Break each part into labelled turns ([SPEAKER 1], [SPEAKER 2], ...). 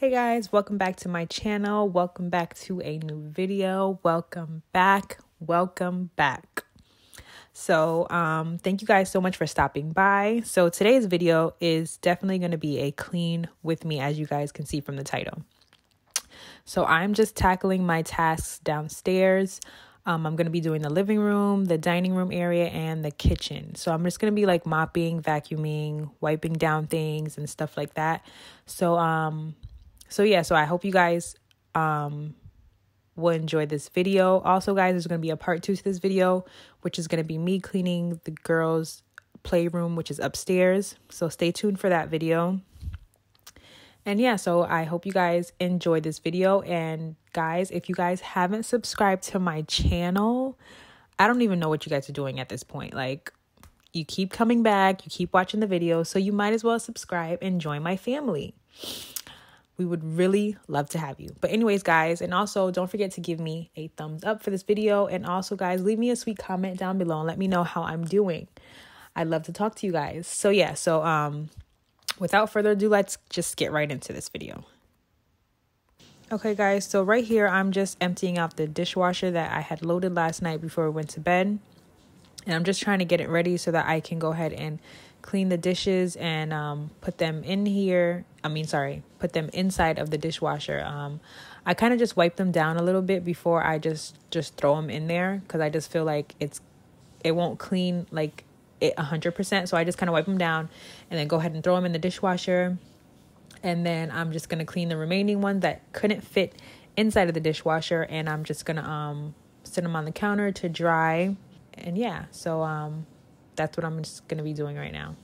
[SPEAKER 1] Hey guys, welcome back to my channel. Welcome back to a new video. Welcome back. Welcome back. So, um thank you guys so much for stopping by. So, today's video is definitely going to be a clean with me as you guys can see from the title. So, I'm just tackling my tasks downstairs. Um, I'm going to be doing the living room, the dining room area, and the kitchen. So I'm just going to be like mopping, vacuuming, wiping down things and stuff like that. So, um, so yeah, so I hope you guys um will enjoy this video. Also, guys, there's going to be a part two to this video, which is going to be me cleaning the girls' playroom, which is upstairs. So stay tuned for that video. And yeah, so I hope you guys enjoyed this video. And guys, if you guys haven't subscribed to my channel, I don't even know what you guys are doing at this point. Like, you keep coming back, you keep watching the video, so you might as well subscribe and join my family. We would really love to have you. But, anyways, guys, and also don't forget to give me a thumbs up for this video. And also, guys, leave me a sweet comment down below and let me know how I'm doing. I'd love to talk to you guys. So, yeah, so, um, without further ado, let's just get right into this video. Okay, guys, so right here, I'm just emptying out the dishwasher that I had loaded last night before we went to bed. And I'm just trying to get it ready so that I can go ahead and clean the dishes and um, put them in here. I mean, sorry, put them inside of the dishwasher. Um, I kind of just wipe them down a little bit before I just just throw them in there because I just feel like it's it won't clean like it 100%. So I just kind of wipe them down and then go ahead and throw them in the dishwasher. And then I'm just going to clean the remaining ones that couldn't fit inside of the dishwasher and I'm just going to um sit them on the counter to dry. And yeah, so um that's what I'm just going to be doing right now.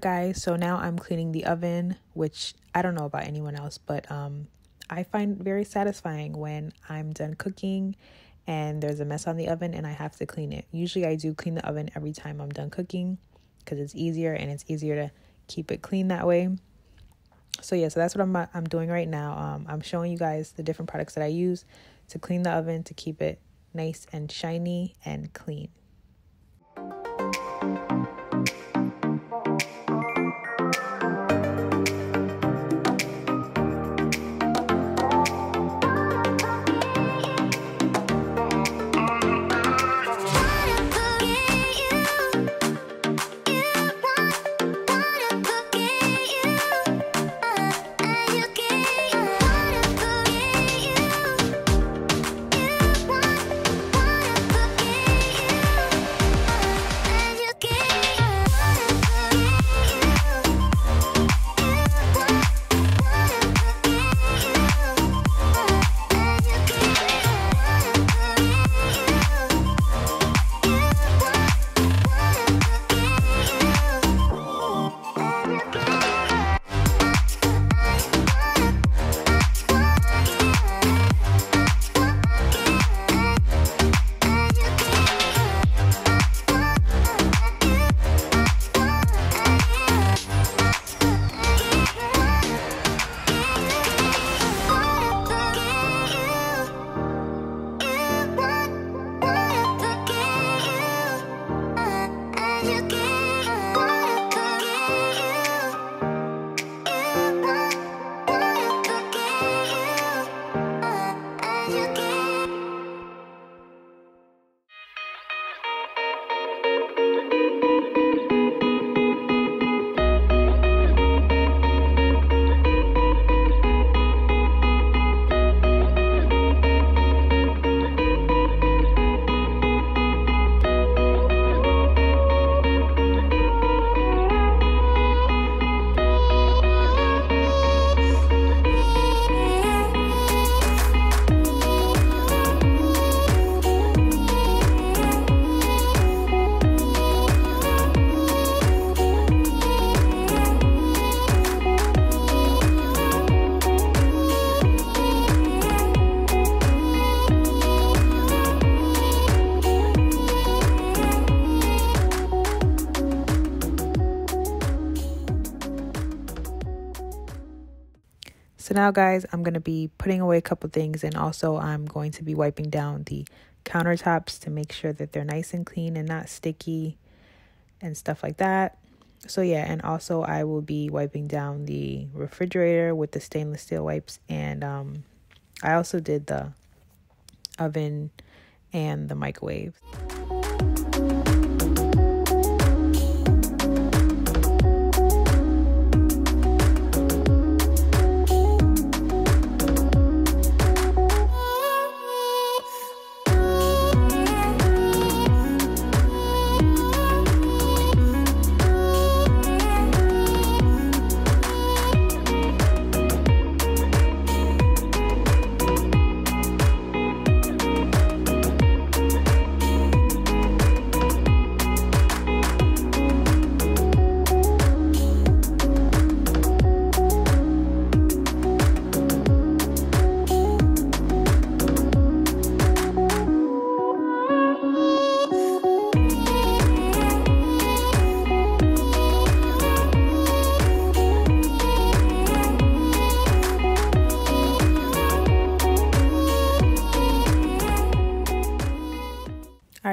[SPEAKER 1] Guys. So now I'm cleaning the oven, which I don't know about anyone else, but um, I find very satisfying when I'm done cooking and there's a mess on the oven and I have to clean it. Usually, I do clean the oven every time I'm done cooking because it's easier and it's easier to keep it clean that way. So yeah, so that's what I'm I'm doing right now. Um, I'm showing you guys the different products that I use to clean the oven to keep it nice and shiny and clean. So now guys, I'm going to be putting away a couple things and also I'm going to be wiping down the countertops to make sure that they're nice and clean and not sticky and stuff like that. So yeah, and also I will be wiping down the refrigerator with the stainless steel wipes and um I also did the oven and the microwave.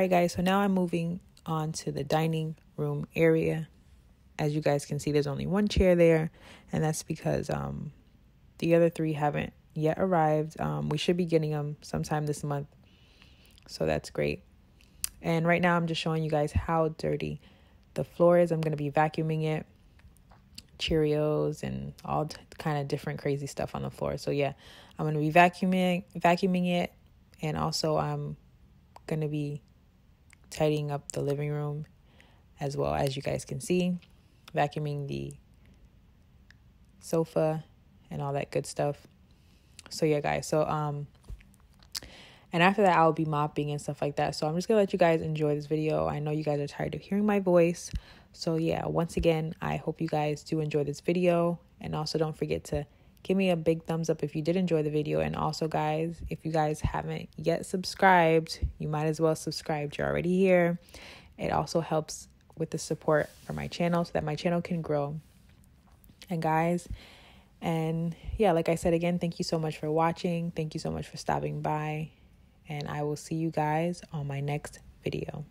[SPEAKER 1] Guys, so now I'm moving on to the dining room area. As you guys can see, there's only one chair there, and that's because um, the other three haven't yet arrived. Um, we should be getting them sometime this month, so that's great. And right now, I'm just showing you guys how dirty the floor is. I'm going to be vacuuming it, Cheerios, and all kind of different crazy stuff on the floor. So yeah, I'm going to be vacuuming vacuuming it, and also I'm going to be tidying up the living room as well as you guys can see, vacuuming the sofa and all that good stuff. So yeah, guys. So um and after that I'll be mopping and stuff like that. So I'm just going to let you guys enjoy this video. I know you guys are tired of hearing my voice. So yeah, once again, I hope you guys do enjoy this video and also don't forget to give me a big thumbs up if you did enjoy the video. And also guys if you guys haven't yet subscribed you might as well subscribe. You're already here. It also helps with the support for my channel so that my channel can grow. And guys and yeah like i said again thank you so much for watching. Thank you so much for stopping by. And i will see you guys on my next video